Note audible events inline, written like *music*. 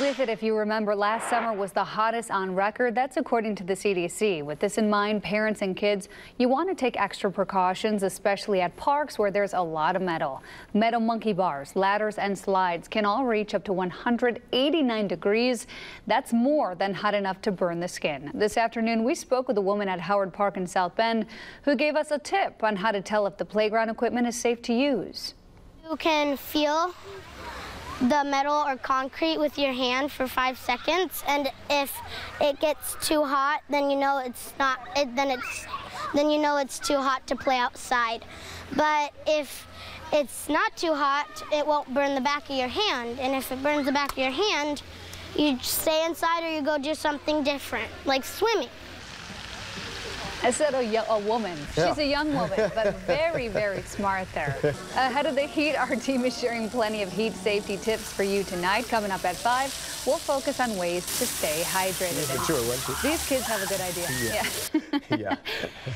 With it, if you remember, last summer was the hottest on record. That's according to the CDC. With this in mind, parents and kids, you want to take extra precautions, especially at parks where there's a lot of metal. Metal monkey bars, ladders, and slides can all reach up to 189 degrees. That's more than hot enough to burn the skin. This afternoon, we spoke with a woman at Howard Park in South Bend who gave us a tip on how to tell if the playground equipment is safe to use. You can feel the metal or concrete with your hand for five seconds and if it gets too hot then you know it's not it, then it's then you know it's too hot to play outside. But if it's not too hot it won't burn the back of your hand and if it burns the back of your hand you stay inside or you go do something different like swimming I said a, a woman. Yeah. She's a young woman, but very, very smart there. *laughs* Uh, Ahead of the heat, our team is sharing plenty of heat safety tips for you tonight. Coming up at 5, we'll focus on ways to stay hydrated. Yeah, sure, These kids have a good idea. Yeah. yeah. *laughs* *laughs*